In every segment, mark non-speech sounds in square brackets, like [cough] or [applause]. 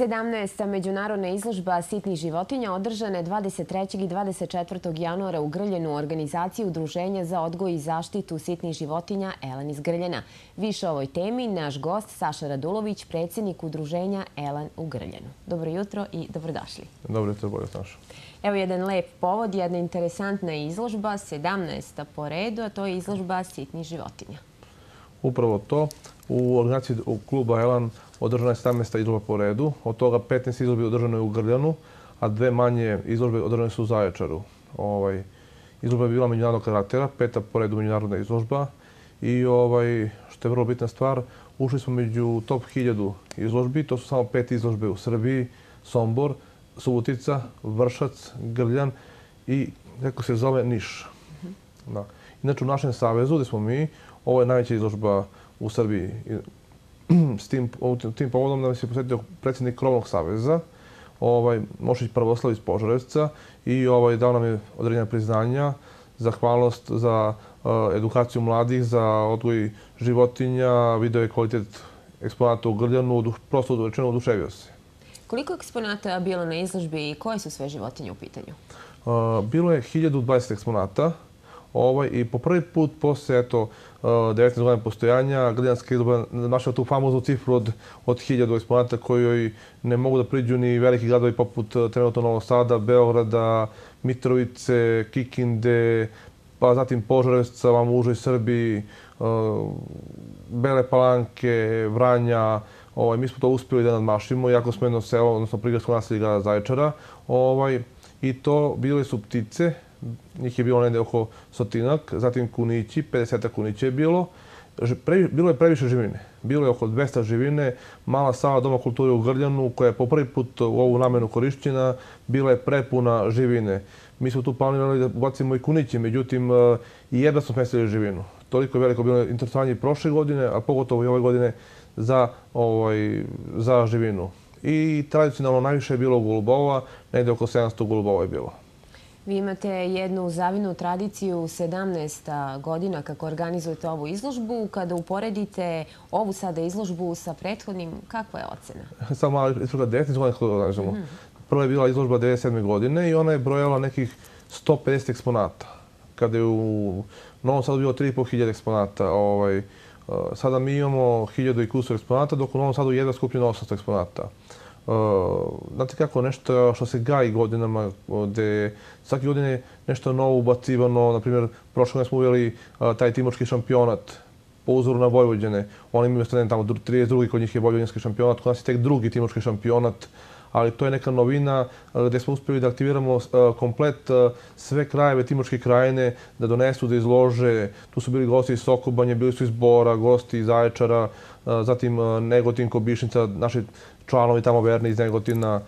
17. međunarodna izložba sitnih životinja održana je 23. i 24. januara u Grljenu organizaciji Udruženja za odgoj i zaštitu sitnih životinja Elan iz Grljena. Više o ovoj temi naš gost Saša Radulović, predsjednik Udruženja Elan u Grljenu. Dobro jutro i dobrodošli. Dobro jutro, bolje Saša. Evo jedan lep povod, jedna interesantna izložba, 17. po redu, a to je izložba sitnih životinja. Upravo to. U organizaciji kluba Elan održana je 17. izložba po redu. Od toga 15 izložbi održano je u Grljanu, a dve manje izložbe održane su u Zaječaru. Ovaj, izložba je bila međunarodnog karaktera, peta po redu međunarodna izložba. I ovaj, što je vrlo bitna stvar, ušli smo među top 1000 izložbi. To su samo pet izložbe u Srbiji, Sombor, Subotica, Vršac, Grljan i kako se zove Niš. Da. Inače, u našem savezu, gde smo mi, ovo je najveća izložba u Srbiji [clears throat] s tim, tim povodom nam se posjetio predsjednik Krovnog saveza, ovaj, Mošić Pravoslav iz Požarevca i ovaj, dao nam je određena priznanja, zahvalnost za uh, edukaciju mladih, za odgoj životinja, video je kvalitet eksponata u Grljanu, prosto rečeno oduševio se. Koliko eksponata je bilo na izložbi i koje su sve životinje u pitanju? Uh, bilo je 1020 eksponata ovaj, i po prvi put posle, eto, 19 godina postojanja, Grljanska izloba našla tu famoznu cifru od, od 1000 eksponata kojoj ne mogu da priđu ni veliki gradovi poput eh, trenutno Novog Sada, Beograda, Mitrovice, Kikinde, pa zatim Požarevca, vam u užoj Srbiji, eh, Bele Palanke, Vranja, Ovaj, mi smo to uspjeli da nadmašimo, iako smo jedno selo, odnosno prigradsko naselje grada Zaječara. Ovaj, I to bile su ptice, njih je bilo negde oko sotinak, zatim kunići, 50 kunića je bilo. Pre, bilo je previše živine. Bilo je oko 200 živine. Mala sala Doma kulture u Grljanu, koja je po prvi put u ovu namenu korišćena, bila je prepuna živine. Mi smo tu planirali da ubacimo i kuniće, međutim, e, i jedva smo smestili živinu. Toliko je veliko bilo interesovanje prošle godine, a pogotovo i ove godine za, ovaj, za živinu. I tradicionalno najviše je bilo golubova, negde oko 700 golubova je bilo. Vi imate jednu zavinu tradiciju 17 godina kako organizujete ovu izložbu. Kada uporedite ovu sada izložbu sa prethodnim, kakva je ocena? [laughs] Samo malo izložba 19 godina kako organizujemo. Mm. Prva je bila izložba 97. godine i ona je brojala nekih 150 eksponata. Kada je u Novom Sadu bilo 3.500 eksponata, ovaj, sada mi imamo 1000 i kusur eksponata, dok u Novom Sadu jedva skupljeno 800 eksponata. Uh, znate kako, nešto što se gaji godinama, gde svake godine nešto novo ubacivano, na primjer, prošle godine smo uveli uh, taj timočki šampionat po uzoru na Vojvođene. Oni imaju stane tamo 32. kod njih je Vojvođanski šampionat, kod nas je tek drugi timočki šampionat, ali to je neka novina uh, gde smo uspeli da aktiviramo uh, komplet uh, sve krajeve Timočke krajine, da donesu, da izlože. Tu su bili gosti iz Sokobanje, bili su iz Bora, gosti iz Zaječara, zatim Negotin, Kobišnica, naši članovi tamo verni iz Negotina,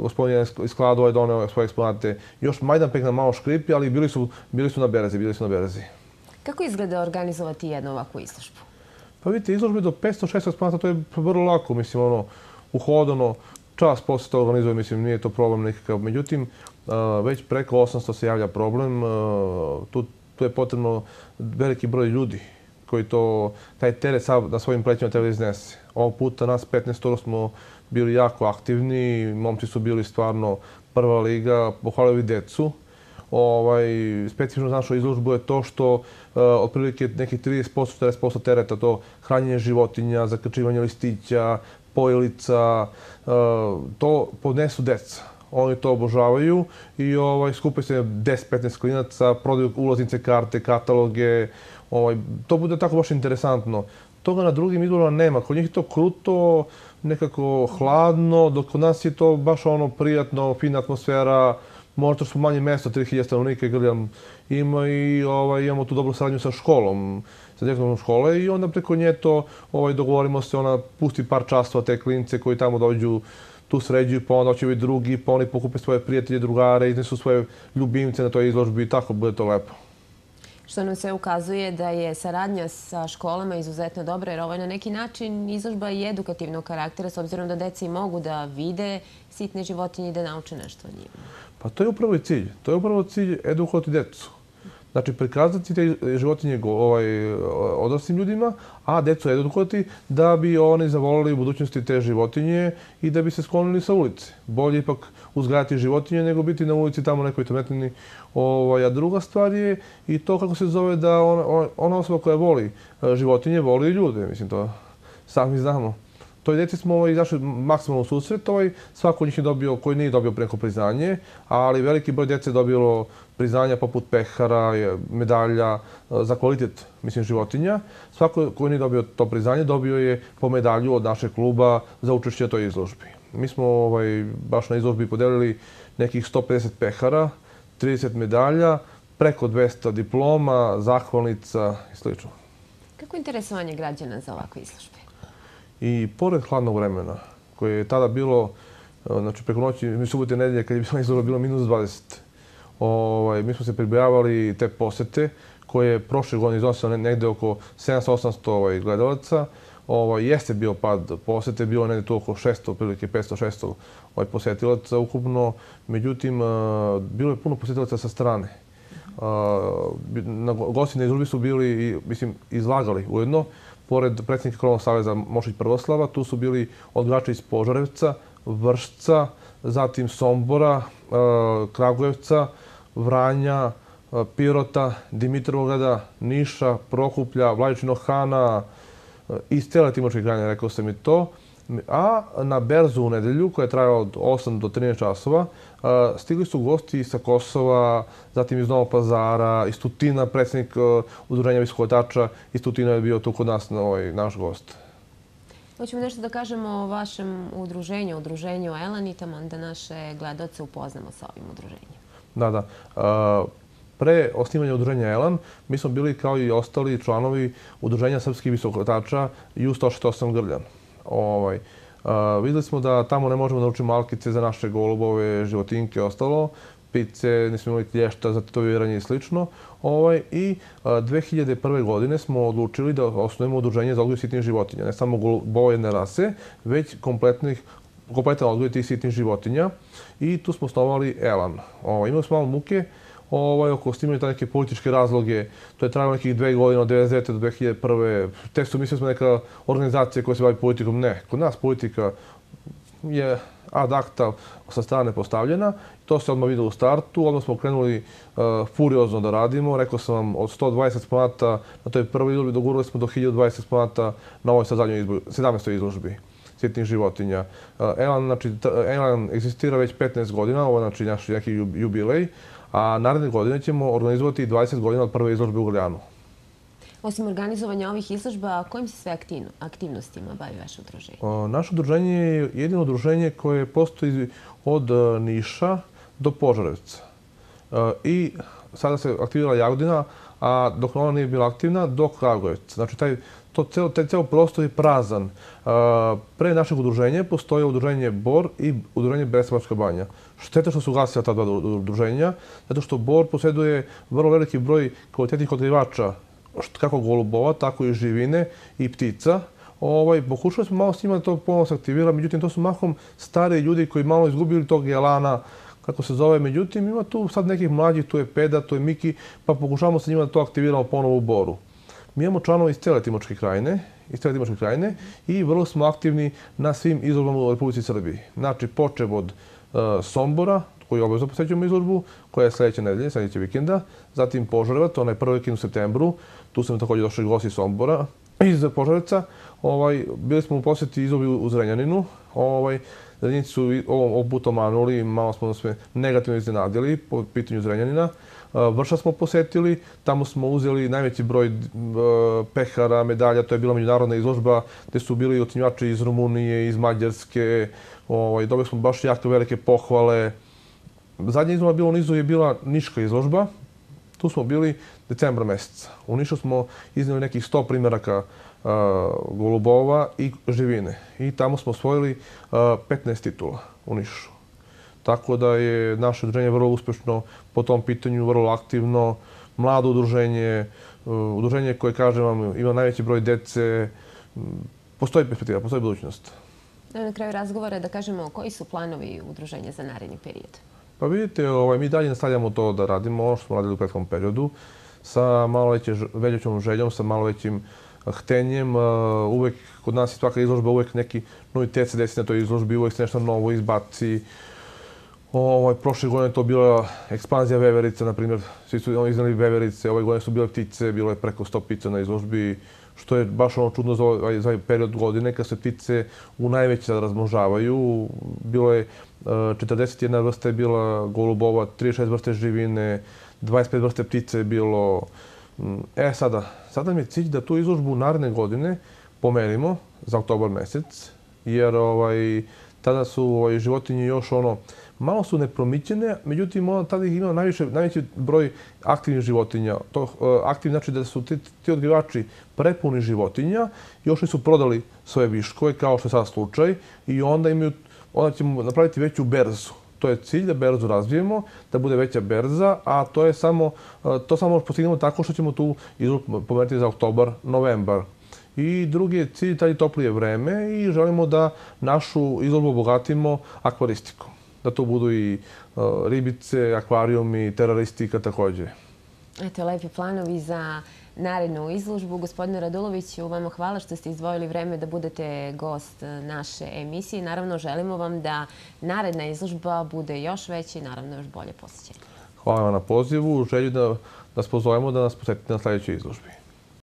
gospodin iz Kladova je doneo svoje eksponate. Još Majdanpek na malo škripi, ali bili su, bili su na berezi, bili su na berezi. Kako izgleda organizovati jednu ovakvu izložbu? Pa vidite, izložbe do 500-600 eksponata, to je vrlo lako, mislim, ono, uhodano, čas posle to organizuje, mislim, nije to problem nekakav. Međutim, već preko 800 se javlja problem, tu, tu je potrebno veliki broj ljudi koji to, taj teret sav na svojim plećima treba da iznese. Ovog puta nas 15 smo bili jako aktivni, momci su bili stvarno prva liga, pohvalili decu. Ovaj, specifično za izložbu je to što uh, otprilike nekih 30%, 40% tereta, to hranjenje životinja, zakrčivanje listića, pojelica, uh, to podnesu deca. Oni to obožavaju i ovaj, skupe se 10-15 klinaca, prodaju ulaznice, karte, kataloge, Ovaj, to bude tako baš interesantno. Toga na drugim izborima nema. Kod njih je to kruto, nekako hladno, dok kod nas je to baš ono prijatno, fina atmosfera, možda smo manje mesto, 3000 stanovnika gledam ima i ovaj, imamo tu dobru saradnju sa školom, sa direktorom škole i onda preko nje to ovaj, dogovorimo se, ona pusti par časova te klince koji tamo dođu tu sređuju, pa onda će biti drugi, pa oni pokupe svoje prijatelje, drugare, iznesu svoje ljubimce na toj izložbi i tako bude to lepo što nam sve ukazuje da je saradnja sa školama izuzetno dobra, jer ovo je na neki način izložba i edukativnog karaktera, s obzirom da deci mogu da vide sitne životinje i da nauče nešto o njima. Pa to je upravo i cilj. To je upravo cilj edukovati decu. Znači, prikazati te životinje ovaj, odraslim ljudima, a decu edukovati da bi oni zavolili u budućnosti te životinje i da bi se sklonili sa ulice. Bolje ipak uzgajati životinje nego biti na ulici tamo nekoj tometnini. Ovaj, a druga stvar je i to kako se zove da ona, ona osoba koja voli e, životinje voli i ljude. Mislim, to sami znamo toj deci smo ovaj, izašli maksimalno u susret, ovaj, svako od njih je dobio, koji nije dobio preko priznanje, ali veliki broj dece je dobilo priznanja poput pehara, medalja e, za kvalitet mislim, životinja. Svako koji nije dobio to priznanje dobio je po medalju od našeg kluba za učešće na toj izložbi. Mi smo ovaj, baš na izložbi podelili nekih 150 pehara, 30 medalja, preko 200 diploma, zahvalnica i sl. Kako je interesovanje građana za ovakve izložbe? I pored hladnog vremena, koje je tada bilo, e, znači preko noći, mi subote i nedelje, kad je bila izložba, bilo minus 20. Ovaj, mi smo se pribojavali te posete, koje je prošle godine iznosilo negde oko 700-800 ovaj, gledalaca. Ovaj, jeste bio pad posete, bilo negde tu oko 600, prilike 500-600 ovaj, posetilaca ukupno. Međutim, uh, bilo je puno posetilaca sa strane. Uh, na gosti na izložbi su bili, mislim, izlagali ujedno pored predsjednika Krovnog saveza Mošić Prvoslava, tu su bili odgrača iz Požarevca, Vršca, zatim Sombora, e, Kragujevca, Vranja, e, Pirota, Dimitrovgrada, Niša, Prokuplja, Vladičinog Hana, e, iz cele Timočke granje, rekao sam i to. A na berzu u nedelju, koja je trajala od 8 do 13 časova, stigli su gosti sa Kosova, zatim iz Novog pazara, iz Tutina, predsednik udruženja viskovotača, iz Tutina je bio tu kod nas na ovaj, naš gost. Hoćemo nešto da kažemo o vašem udruženju, udruženju Elan i tamo da naše gledoce upoznamo sa ovim udruženjem. Da, da. Pre osnivanja udruženja Elan, mi smo bili kao i ostali članovi udruženja srpskih visokotača U-168 Grljan. Ovaj, Uh, videli smo da tamo ne možemo da učimo alkice za naše golubove, životinke i ostalo, pice, ne smo imali klješta za tetoviranje i slično. Ovaj, I uh, 2001. godine smo odlučili da osnovimo udruženje za odgoj sitnih životinja. Ne samo golubove jedne rase, već kompletnih kompletan odgoj tih sitnih životinja. I tu smo osnovali Elan. Ovaj, imali smo malo muke, ovaj, oko snimanja ta neke političke razloge. To je trajalo nekih dve godine, od 1999. do 2001. Te su, mislili smo, neka organizacija koja se bavi politikom. Ne, kod nas politika je ad acta sa strane postavljena. To se odmah vidio u startu. Odmah smo krenuli uh, furiozno da radimo. Rekao sam vam, od 120 eksponata na toj prvoj izložbi dogurali smo do 1020 eksponata na ovoj sad zadnjoj izložbi, 17. izložbi sitnih životinja. Uh, Elan, znači, Elan existira već 15 godina, ovo je znači naš neki jubilej a naredne godine ćemo organizovati 20 godina od prve izložbe u Grljanu. Osim organizovanja ovih izložba, kojim se sve aktivnostima bavi vaše udruženje? naše udruženje je jedino udruženje koje postoji od e, Niša do Požarevca. E, I sada se aktivirala Jagodina, a dok ona nije bila aktivna, do Kragujevca. Znači, taj, to ceo, taj ceo prostor je prazan. Pre našeg udruženja postoje udruženje BOR i udruženje Besemarska banja. Šteta što su ugasila ta dva udruženja, zato što BOR posjeduje vrlo veliki broj kvalitetnih odlivača, kako golubova, tako i živine i ptica. Ovaj, pokušali smo malo s njima da to ponovno se aktivira, međutim to su mahom stari ljudi koji malo izgubili tog jelana, kako se zove. Međutim, ima tu sad nekih mlađih, tu je Peda, tu je Miki, pa pokušavamo sa njima da to aktiviramo ponovo u Boru. Mi imamo članova iz cele Timočke krajine, iz cele Timočke krajine i vrlo smo aktivni na svim izložbama u Republici Srbiji. Znači, počev od uh, Sombora, koji obavezno posjećujemo izložbu, koja je sledeće nedelje, sledeće vikenda, zatim Požarevac, to je prvi vikend u septembru, tu su nam takođe došli gosti iz Sombora, iz Požarevca, ovaj, bili smo u posjeti izložbi u Zrenjaninu, ovaj, Zrenjanici su ovom puta omanuli, malo smo sve negativno iznenadili po pitanju Zrenjanina. Vrša smo posetili, tamo smo uzeli najveći broj pehara, medalja, to je bila međunarodna izložba gde su bili ocenjivači iz Rumunije, iz Mađarske, ovaj, dobili smo baš jako velike pohvale. Zadnja izložba Nizu je bila Niška izložba, tu smo bili decembra meseca. U Nišu smo izneli nekih 100 primjeraka golubova i živine. I tamo smo osvojili 15 titula u Nišu. Tako da je naše udruženje vrlo uspešno po tom pitanju, vrlo aktivno, mlado udruženje, udruženje koje, kažem vam, ima najveći broj dece, postoji perspektiva, postoji budućnost. Na kraju razgovora da kažemo koji su planovi udruženja za naredni period? Pa vidite, ovaj, mi dalje nastavljamo to da radimo, ono što smo radili u prethodnom periodu. sa malo veće, većom željom, sa malo većim htenjem. Uvek, kod nas je svaka izložba uvek neki novitet se desi na toj izložbi, uvek se nešto novo izbaci. Ovaj, prošle godine to bila ekspanzija veverica, na primjer, svi su iznali veverice, ove godine su bile ptice, bilo je preko 100 ptica na izložbi, što je baš ono čudno za ovaj, za ovaj period godine, kad se ptice u najveće razmnožavaju. Bilo je 41 vrsta je bila golubova, 36 vrste živine, 25 vrste ptice je bilo. E sada, sada mi je cilj da tu izložbu naredne godine pomerimo za oktobar mesec, jer ovaj, tada su ovaj, životinje još ono, malo su nepromićene, međutim, ona tada ih ima najviše, najveći broj aktivnih životinja. To uh, aktivni znači da su ti, ti odgivači prepuni životinja, još su prodali svoje viškove, kao što je sada slučaj, i onda imaju, onda ćemo napraviti veću berzu. To je cilj da berzu razvijemo, da bude veća berza, a to je samo, uh, to samo postignemo tako što ćemo tu izlup pomeriti za oktobar, novembar. I drugi je cilj, taj toplije vreme i želimo da našu izložbu obogatimo akvaristikom da to budu i ribice, akvarijumi, teraristika takođe. Eto, lepi planovi za narednu izložbu. Gospodine Raduloviću, vama hvala što ste izdvojili vreme da budete gost naše emisije. Naravno, želimo vam da naredna izložba bude još veća i naravno još bolje posjećena. Hvala vam na pozivu. Želju da nas pozovemo da nas posetite na sledećoj izložbi.